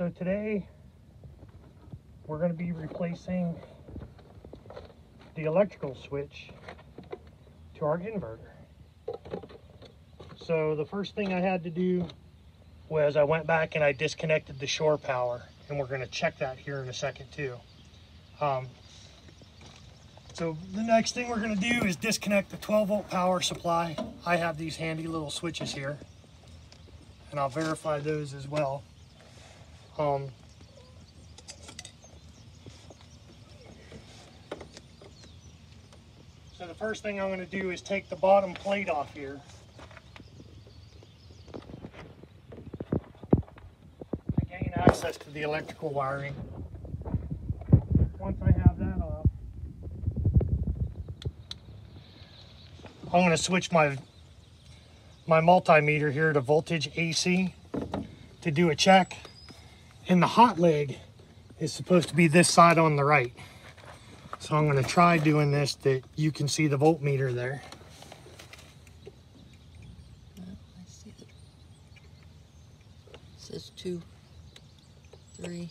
So today we're going to be replacing the electrical switch to our inverter. So the first thing I had to do was I went back and I disconnected the shore power and we're going to check that here in a second too. Um, so the next thing we're going to do is disconnect the 12 volt power supply. I have these handy little switches here and I'll verify those as well. Um, so the first thing I'm going to do is take the bottom plate off here. To gain access to the electrical wiring. Once I have that off, I'm going to switch my my multimeter here to voltage AC to do a check. And the hot leg is supposed to be this side on the right. So I'm going to try doing this that you can see the voltmeter there. I see it. Says two, three.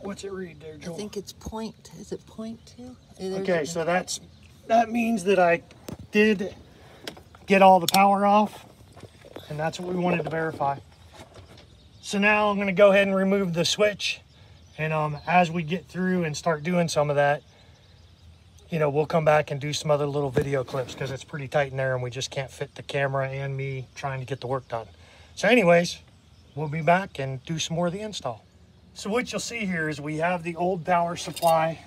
What's it read there, Joel? I think it's point. Is it point two? There's Okay, so that's that means that I did get all the power off, and that's what we wanted to verify. So now I'm going to go ahead and remove the switch, and um, as we get through and start doing some of that, you know, we'll come back and do some other little video clips because it's pretty tight in there, and we just can't fit the camera and me trying to get the work done. So, anyways, we'll be back and do some more of the install. So what you'll see here is we have the old power supply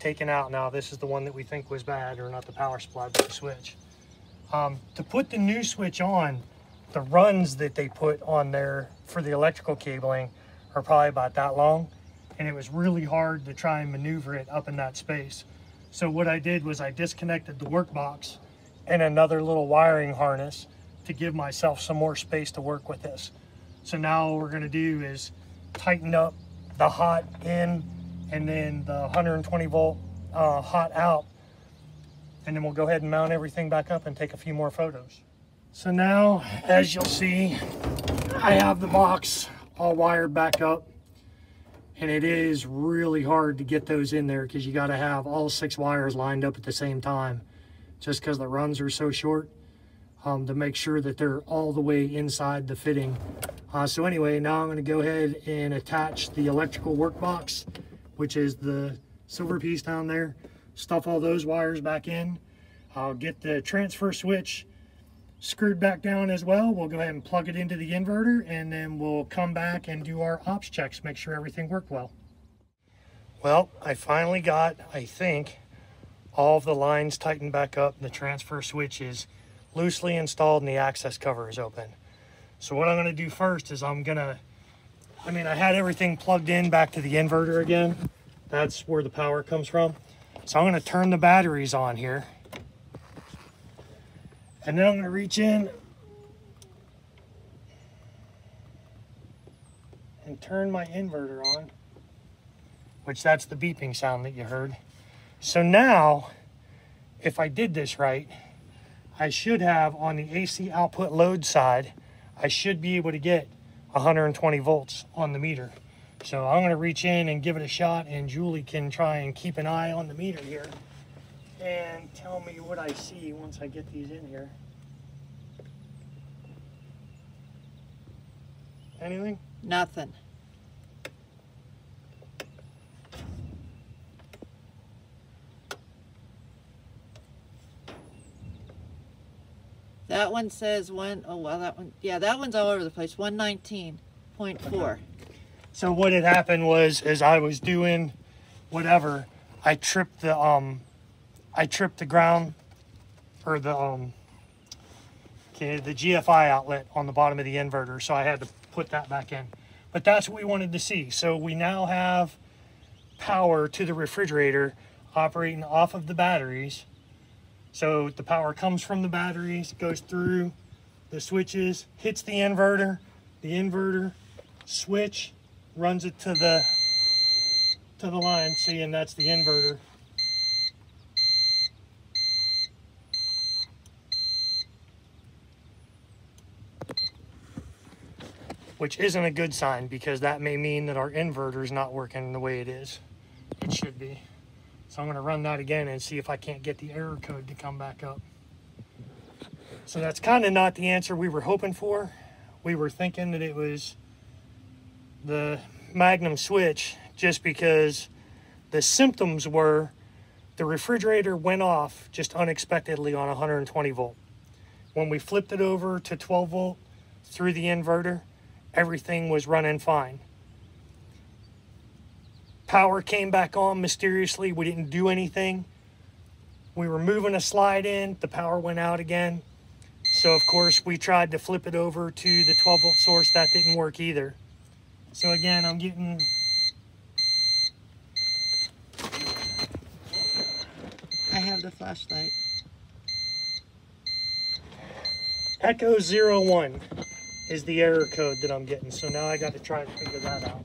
taken out now. This is the one that we think was bad, or not the power supply, but the switch. Um, to put the new switch on, the runs that they put on there for the electrical cabling are probably about that long. And it was really hard to try and maneuver it up in that space. So what I did was I disconnected the work box and another little wiring harness to give myself some more space to work with this. So now what we're gonna do is tighten up the hot in and then the 120 volt uh, hot out. And then we'll go ahead and mount everything back up and take a few more photos. So now, as you'll see, I have the box all wired back up. And it is really hard to get those in there because you got to have all six wires lined up at the same time just because the runs are so short um, to make sure that they're all the way inside the fitting. Uh, so anyway, now I'm going to go ahead and attach the electrical work box, which is the silver piece down there. Stuff all those wires back in. I'll get the transfer switch screwed back down as well. We'll go ahead and plug it into the inverter and then we'll come back and do our ops checks, make sure everything worked well. Well, I finally got, I think, all of the lines tightened back up. The transfer switch is loosely installed and the access cover is open. So what I'm gonna do first is I'm gonna, I mean, I had everything plugged in back to the inverter again. That's where the power comes from. So I'm gonna turn the batteries on here. And then I'm gonna reach in and turn my inverter on, which that's the beeping sound that you heard. So now, if I did this right, I should have on the AC output load side, I should be able to get 120 volts on the meter. So I'm gonna reach in and give it a shot and Julie can try and keep an eye on the meter here and tell me what I see once I get these in here. Anything? Nothing. That one says one, oh well, that one, yeah, that one's all over the place. One nineteen point four. So what had happened was, as I was doing whatever, I tripped the um, I tripped the ground or the um, okay, the GFI outlet on the bottom of the inverter, so I had to put that back in. But that's what we wanted to see. So we now have power to the refrigerator operating off of the batteries. So the power comes from the batteries, goes through the switches, hits the inverter, the inverter switch runs it to the to the line. See, and that's the inverter. Which isn't a good sign because that may mean that our inverter is not working the way it is. It should be. So I'm going to run that again and see if I can't get the error code to come back up. So that's kind of not the answer we were hoping for. We were thinking that it was the Magnum switch just because the symptoms were the refrigerator went off just unexpectedly on 120 volt. When we flipped it over to 12 volt through the inverter, everything was running fine. Power came back on mysteriously. We didn't do anything. We were moving a slide in, the power went out again. So, of course, we tried to flip it over to the 12 volt source. That didn't work either. So, again, I'm getting I have the flashlight. Echo Zero One is the error code that I'm getting. So now I got to try to figure that out.